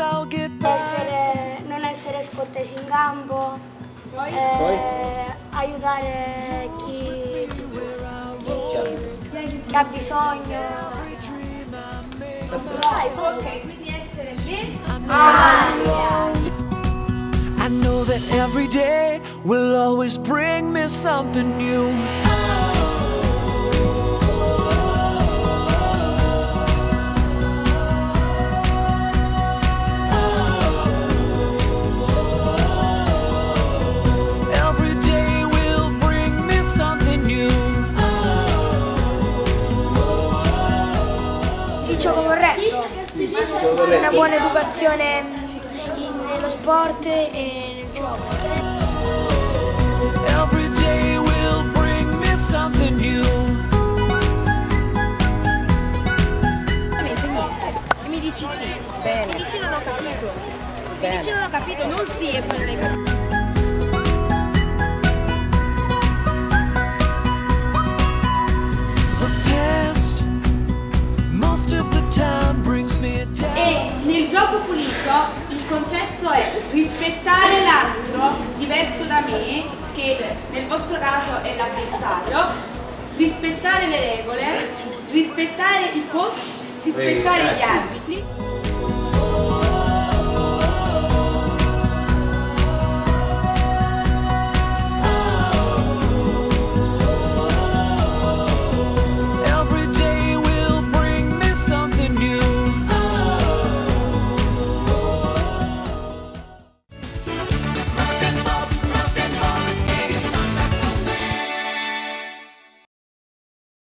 essere, non essere scortesi in campo, eh, aiutare chi, chi, chi ha bisogno. Ok, quindi essere lì. Ah. I know that every day will always bring me something new. Corretto, una buona educazione in- nello sport e nel gioco. Mi dici sì. Bene. Mi dici non ho capito. Mi dici non ho capito, non sì e poi non hai capito. Gioco pulito il concetto è rispettare l'altro diverso da me, che nel vostro caso è l'avversario, rispettare le regole, rispettare i coach, rispettare gli arbitri.